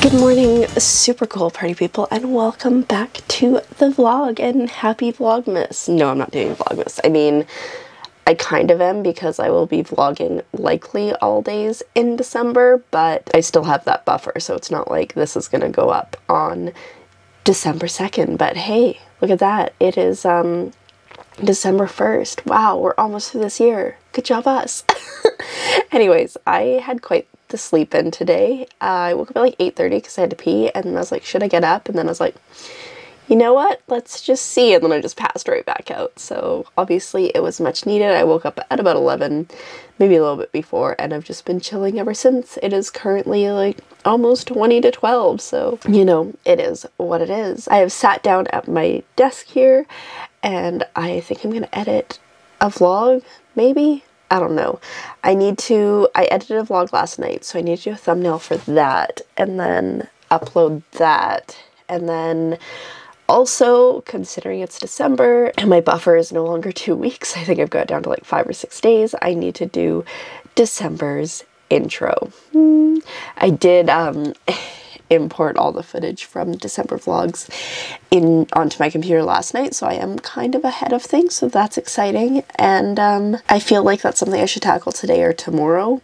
Good morning, super cool party people, and welcome back to the vlog and happy Vlogmas. No, I'm not doing Vlogmas. I mean, I kind of am because I will be vlogging likely all days in December, but I still have that buffer, so it's not like this is going to go up on December 2nd. But hey, look at that. It is um, December 1st. Wow, we're almost through this year. Good job, us. Anyways, I had quite the sleep in today. Uh, I woke up at like 8.30 because I had to pee, and I was like, should I get up? And then I was like, you know what, let's just see. And then I just passed right back out. So obviously it was much needed. I woke up at about 11, maybe a little bit before, and I've just been chilling ever since. It is currently like almost 20 to 12, so you know, it is what it is. I have sat down at my desk here, and I think I'm gonna edit a vlog, maybe? I don't know. I need to, I edited a vlog last night, so I need to do a thumbnail for that, and then upload that, and then also, considering it's December and my buffer is no longer two weeks, I think I've got down to like five or six days, I need to do December's intro. Hmm. I did um, import all the footage from December vlogs in onto my computer last night, so I am kind of ahead of things, so that's exciting. And um, I feel like that's something I should tackle today or tomorrow.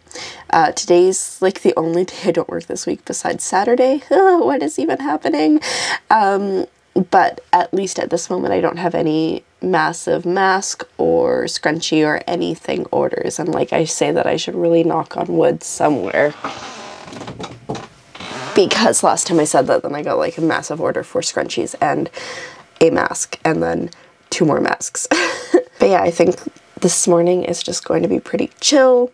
Uh, today's like the only day I don't work this week besides Saturday. what is even happening? Um, but at least at this moment I don't have any massive mask or scrunchie or anything orders and like I say that I should really knock on wood somewhere because last time I said that then I got like a massive order for scrunchies and a mask and then two more masks but yeah I think this morning is just going to be pretty chill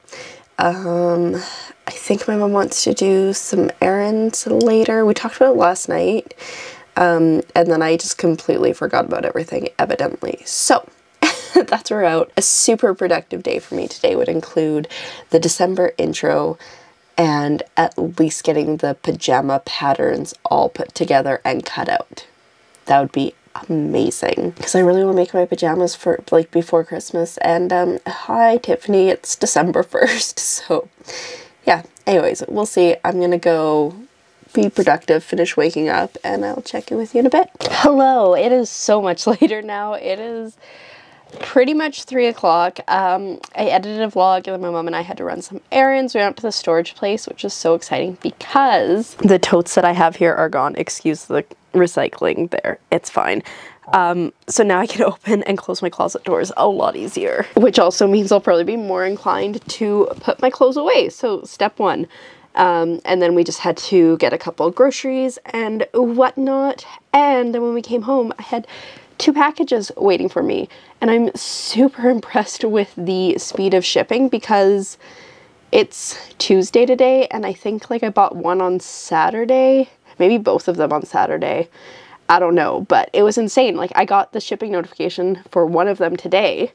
um, I think my mom wants to do some errands later we talked about it last night um, and then I just completely forgot about everything, evidently. So, that's where out. A super productive day for me today would include the December intro and at least getting the pajama patterns all put together and cut out. That would be amazing because I really want to make my pajamas for like before Christmas and um hi Tiffany it's December 1st so yeah anyways we'll see I'm gonna go be productive, finish waking up, and I'll check in with you in a bit. Hello, it is so much later now. It is pretty much three o'clock. Um, I edited a vlog and then my mom and I had to run some errands. We went up to the storage place, which is so exciting because the totes that I have here are gone. Excuse the recycling there. It's fine. Um, so now I can open and close my closet doors a lot easier, which also means I'll probably be more inclined to put my clothes away. So step one, um, and then we just had to get a couple groceries and whatnot. And then when we came home, I had two packages waiting for me. And I'm super impressed with the speed of shipping because it's Tuesday today. And I think like I bought one on Saturday, maybe both of them on Saturday. I don't know, but it was insane. Like I got the shipping notification for one of them today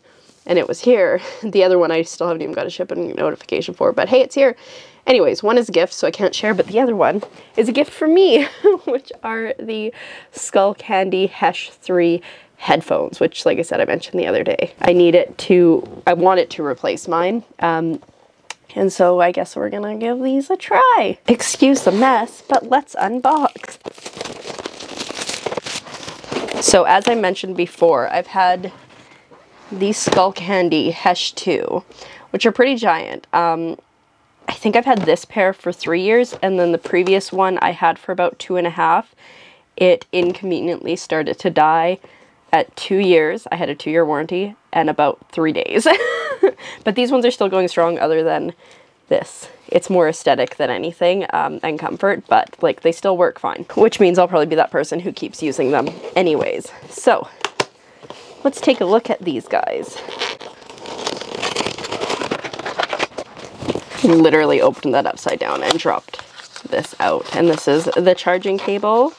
and it was here. The other one I still haven't even got a shipping notification for, but hey, it's here. Anyways, one is a gift, so I can't share, but the other one is a gift for me, which are the Skullcandy Hesh 3 headphones, which, like I said, I mentioned the other day. I need it to, I want it to replace mine. Um, and so I guess we're gonna give these a try. Excuse the mess, but let's unbox. So as I mentioned before, I've had these Skullcandy Hesh 2, which are pretty giant. Um, I think I've had this pair for three years, and then the previous one I had for about two and a half. It inconveniently started to die at two years. I had a two-year warranty and about three days. but these ones are still going strong other than this. It's more aesthetic than anything um, and comfort, but like they still work fine, which means I'll probably be that person who keeps using them anyways. So let's take a look at these guys. Literally opened that upside down and dropped this out. And this is the charging cable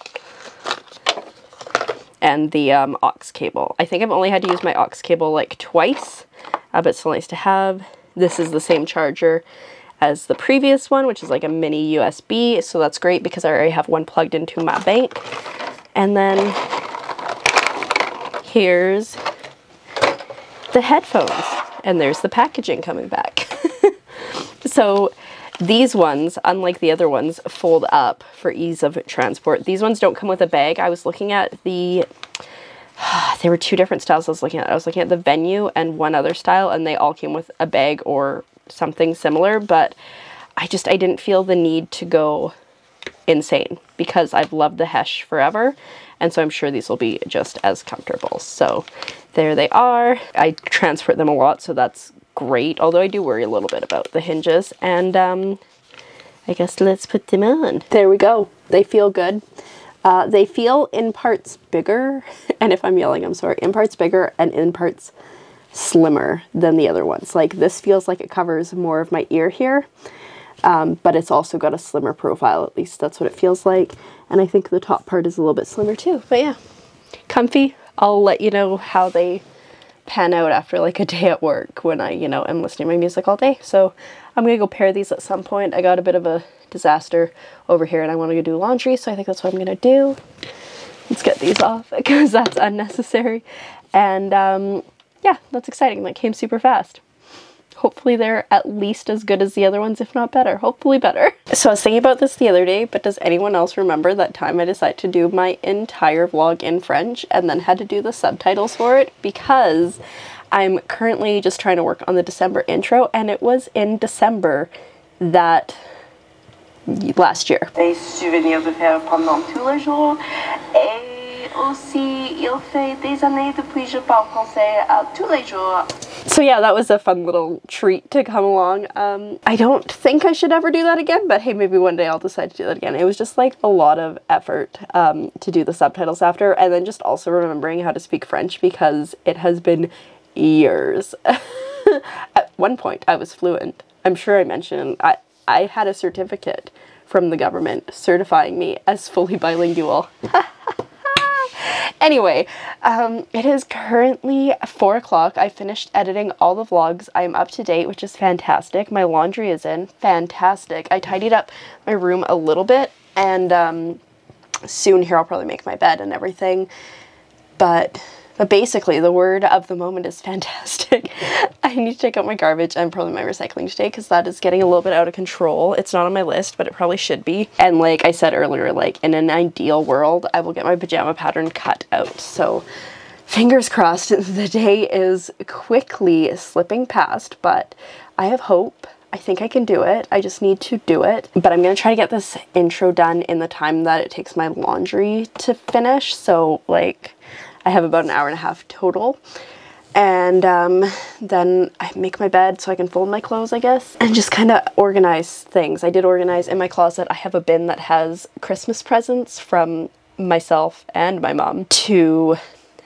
and the um, aux cable. I think I've only had to use my aux cable like twice, uh, but it's still nice to have. This is the same charger as the previous one, which is like a mini USB. So that's great because I already have one plugged into my bank. And then here's the headphones. And there's the packaging coming back. So These ones, unlike the other ones, fold up for ease of transport. These ones don't come with a bag. I was looking at the, there were two different styles I was looking at. I was looking at the Venue and one other style and they all came with a bag or something similar, but I just, I didn't feel the need to go insane because I've loved the Hesh forever. And so I'm sure these will be just as comfortable. So there they are. I transport them a lot, so that's great. Although I do worry a little bit about the hinges. And um, I guess let's put them on. There we go. They feel good. Uh, they feel in parts bigger, and if I'm yelling, I'm sorry, in parts bigger and in parts slimmer than the other ones. Like this feels like it covers more of my ear here, um, but it's also got a slimmer profile, at least that's what it feels like. And I think the top part is a little bit slimmer too, but yeah, comfy. I'll let you know how they pan out after like a day at work when I, you know, am listening to my music all day. So I'm gonna go pair these at some point. I got a bit of a disaster over here and I want to go do laundry, so I think that's what I'm gonna do. Let's get these off because that's unnecessary. And um, yeah, that's exciting. That came super fast. Hopefully they're at least as good as the other ones, if not better. Hopefully better. So I was thinking about this the other day, but does anyone else remember that time I decided to do my entire vlog in French and then had to do the subtitles for it? Because I'm currently just trying to work on the December intro and it was in December that last year. Il fait des années depuis je parle français tous les jours. So yeah, that was a fun little treat to come along. Um, I don't think I should ever do that again, but hey, maybe one day I'll decide to do that again. It was just like a lot of effort um, to do the subtitles after, and then just also remembering how to speak French because it has been years. At one point, I was fluent. I'm sure I mentioned I, I had a certificate from the government certifying me as fully bilingual. anyway, um, it is currently 4 o'clock. I finished editing all the vlogs. I'm up to date, which is fantastic. My laundry is in. Fantastic. I tidied up my room a little bit, and um, soon here I'll probably make my bed and everything. But but basically, the word of the moment is fantastic. I need to take out my garbage and probably my recycling today because that is getting a little bit out of control. It's not on my list, but it probably should be. And like I said earlier, like in an ideal world, I will get my pajama pattern cut out. So fingers crossed, the day is quickly slipping past, but I have hope. I think I can do it. I just need to do it. But I'm going to try to get this intro done in the time that it takes my laundry to finish. So like I have about an hour and a half total. And um, then I make my bed so I can fold my clothes, I guess, and just kind of organize things. I did organize in my closet. I have a bin that has Christmas presents from myself and my mom to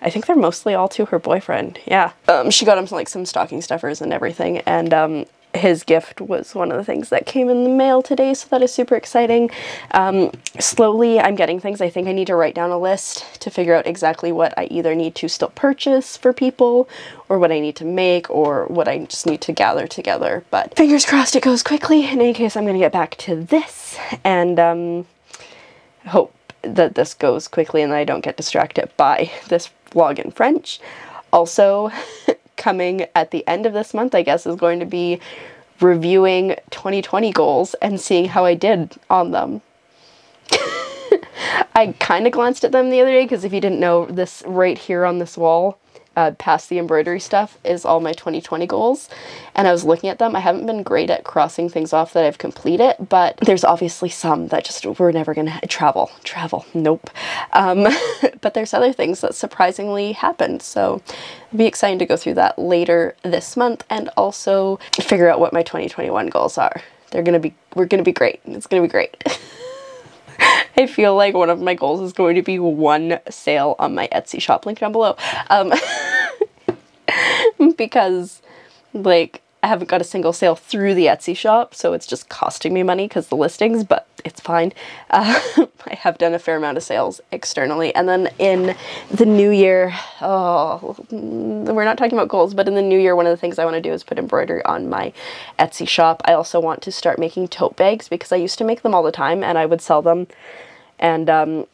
I think they're mostly all to her boyfriend. Yeah. Um, she got him some, like some stocking stuffers and everything. And um, his gift was one of the things that came in the mail today, so that is super exciting. Um, slowly, I'm getting things. I think I need to write down a list to figure out exactly what I either need to still purchase for people, or what I need to make, or what I just need to gather together. But fingers crossed it goes quickly. In any case, I'm going to get back to this, and um, hope that this goes quickly and I don't get distracted by this vlog in French. Also, coming at the end of this month, I guess, is going to be reviewing 2020 goals and seeing how I did on them. I kind of glanced at them the other day because if you didn't know, this right here on this wall uh, past the embroidery stuff is all my 2020 goals. And I was looking at them. I haven't been great at crossing things off that I've completed, but there's obviously some that just we're never to travel. Travel. Nope. Um, but there's other things that surprisingly happened. So it'll be exciting to go through that later this month and also figure out what my 2021 goals are. They're to be, we're to be great. It's to be great. I feel like one of my goals is going to be one sale on my Etsy shop, link down below. Um, because, like, I haven't got a single sale through the Etsy shop, so it's just costing me money because the listings, but it's fine. Uh, I have done a fair amount of sales externally. And then in the new year, oh, we're not talking about goals, but in the new year, one of the things I want to do is put embroidery on my Etsy shop. I also want to start making tote bags because I used to make them all the time and I would sell them. And um,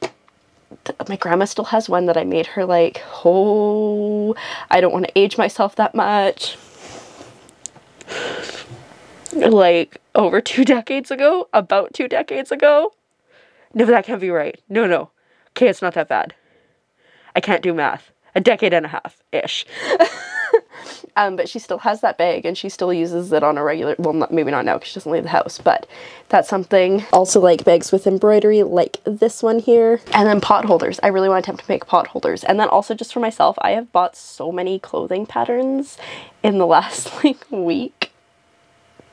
my grandma still has one that I made her like, oh, I don't want to age myself that much like over two decades ago, about two decades ago. No, that can't be right. No, no. Okay, it's not that bad. I can't do math. A decade and a half ish. um, but she still has that bag and she still uses it on a regular, well, not, maybe not now because she doesn't leave the house, but that's something. Also like bags with embroidery like this one here. And then pot holders. I really want to attempt to make pot holders. And then also just for myself, I have bought so many clothing patterns in the last like week.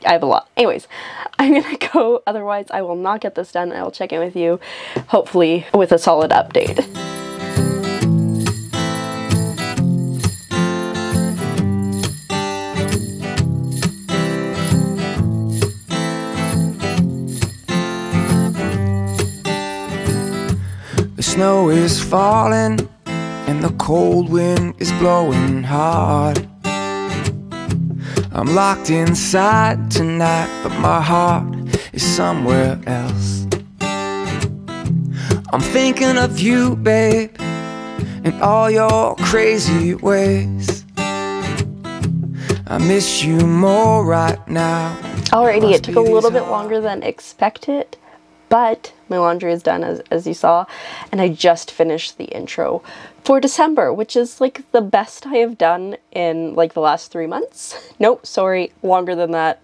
I have a lot. Anyways, I'm gonna go. Otherwise, I will not get this done. I will check in with you, hopefully, with a solid update. Snow is falling and the cold wind is blowing hard. I'm locked inside tonight, but my heart is somewhere else. I'm thinking of you, babe, and all your crazy ways. I miss you more right now. Alrighty, it took a little bit longer than expected but my laundry is done as, as you saw and I just finished the intro for December which is like the best I have done in like the last three months. Nope, sorry, longer than that.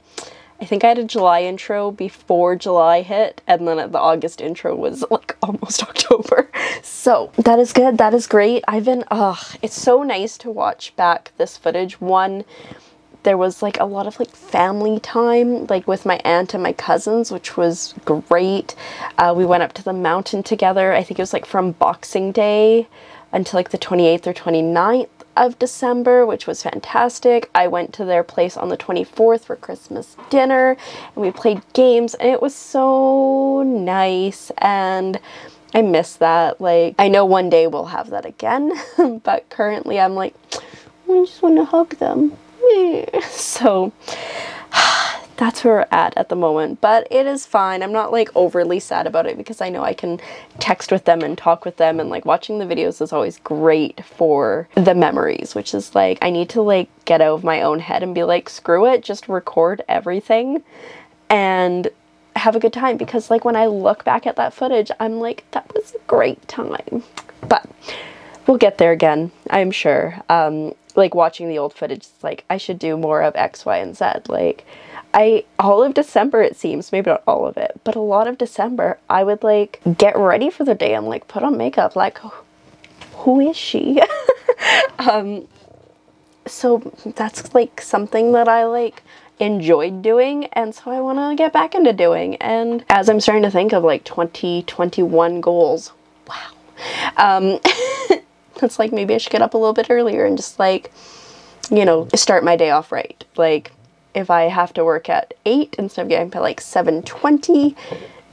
I think I had a July intro before July hit, and then the August intro was like almost October. So that is good. That is great. I've been, ugh, it's so nice to watch back this footage. One, there was like a lot of like family time like with my aunt and my cousins which was great. Uh, we went up to the mountain together. I think it was like from boxing day until like the 28th or 29th of december which was fantastic. I went to their place on the 24th for christmas dinner and we played games and it was so nice and i miss that. Like i know one day we'll have that again but currently i'm like i just want to hug them so that's where we're at at the moment but it is fine. I'm not like overly sad about it because i know i can text with them and talk with them and like watching the videos is always great for the memories which is like i need to like get out of my own head and be like screw it just record everything and have a good time. Because like when i look back at that footage i'm like that was a great time. But we'll get there again i'm sure. Um like watching the old footage, it's like I should do more of X, Y, and Z. Like I all of December it seems, maybe not all of it, but a lot of December I would like get ready for the day and like put on makeup like who is she? um so that's like something that I like enjoyed doing and so I want to get back into doing and as I'm starting to think of like 2021 goals wow um It's like maybe I should get up a little bit earlier and just like, you know, start my day off right. Like if I have to work at 8 instead of getting up at like 7.20,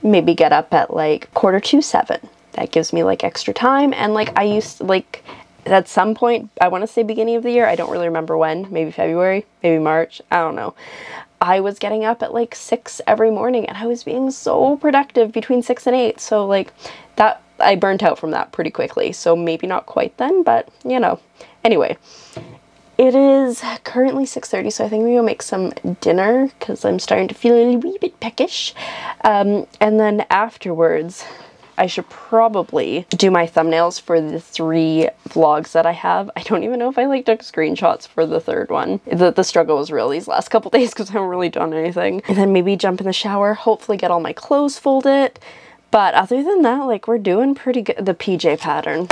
maybe get up at like quarter to 7. That gives me like extra time and like I used to, like at some point, I want to say beginning of the year, I don't really remember when, maybe February, maybe March, I don't know. I was getting up at like 6 every morning and I was being so productive between 6 and 8. So like that I burnt out from that pretty quickly, so maybe not quite then, but you know. Anyway, it is currently 6.30, so I think we will make some dinner because I'm starting to feel a wee bit peckish. Um, and then afterwards, I should probably do my thumbnails for the three vlogs that I have. I don't even know if I like took screenshots for the third one. The, the struggle was real these last couple days because I haven't really done anything. And then maybe jump in the shower, hopefully get all my clothes folded, but other than that, like we're doing pretty good. The PJ pattern,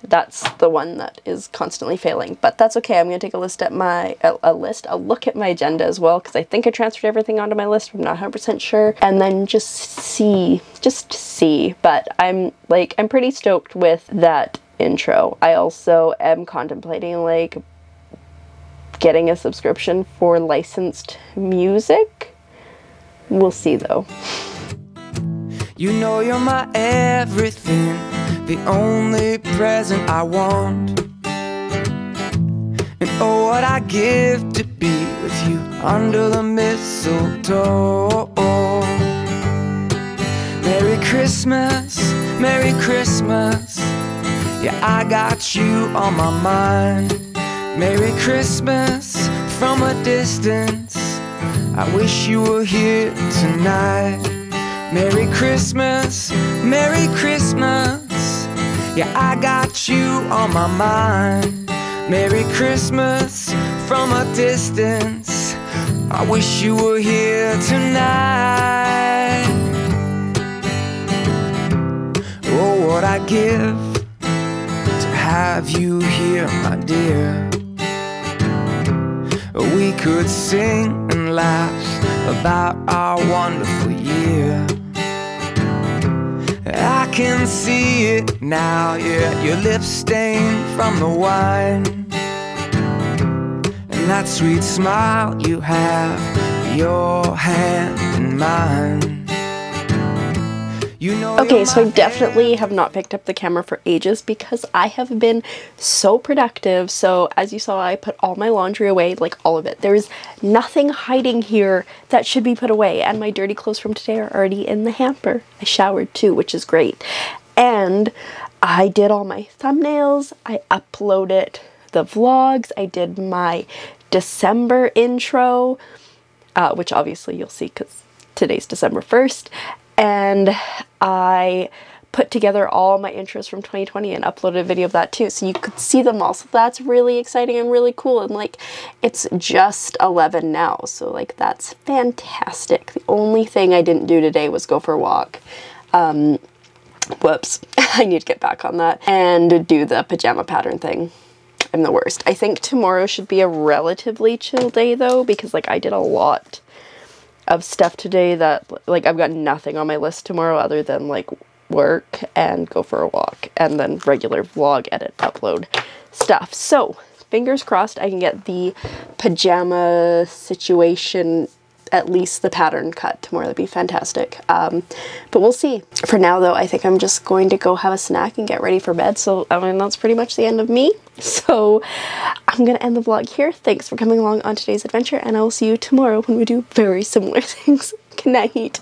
that's the one that is constantly failing. But that's okay. I'm going to take a list at my, a, a list, a look at my agenda as well. Because I think I transferred everything onto my list. I'm not 100% sure. And then just see, just see. But I'm like, I'm pretty stoked with that intro. I also am contemplating like getting a subscription for licensed music. We'll see though. You know you're my everything, the only present I want. And oh, what I give to be with you under the mistletoe. Merry Christmas, Merry Christmas. Yeah, I got you on my mind. Merry Christmas from a distance. I wish you were here tonight. Merry Christmas, Merry Christmas. Yeah, I got you on my mind. Merry Christmas from a distance. I wish you were here tonight. Oh, what I give to have you here, my dear. We could sing and laugh about our wonderful year. I can see it now, yeah, your lips stained from the wine. And that sweet smile you have, your hand in mine. Okay, so I definitely have not picked up the camera for ages because I have been so productive. So, as you saw, I put all my laundry away, like all of it. There's nothing hiding here that should be put away, and my dirty clothes from today are already in the hamper. I showered too, which is great. And I did all my thumbnails, I uploaded the vlogs, I did my December intro uh, which obviously you'll see because today's December 1st. And I put together all my intros from 2020 and uploaded a video of that too. So you could see them all. So that's really exciting and really cool. And like, it's just 11 now. So like, that's fantastic. The only thing I didn't do today was go for a walk. Um, whoops. I need to get back on that. And do the pajama pattern thing. I'm the worst. I think tomorrow should be a relatively chill day though, because like I did a lot of stuff today that like I've got nothing on my list tomorrow other than like work and go for a walk and then regular vlog edit upload stuff. So fingers crossed I can get the pajama situation at least the pattern cut tomorrow. That'd be fantastic. Um, but we'll see. For now, though, I think I'm just going to go have a snack and get ready for bed. So, I mean, that's pretty much the end of me. So, I'm going to end the vlog here. Thanks for coming along on today's adventure, and I will see you tomorrow when we do very similar things. Good night.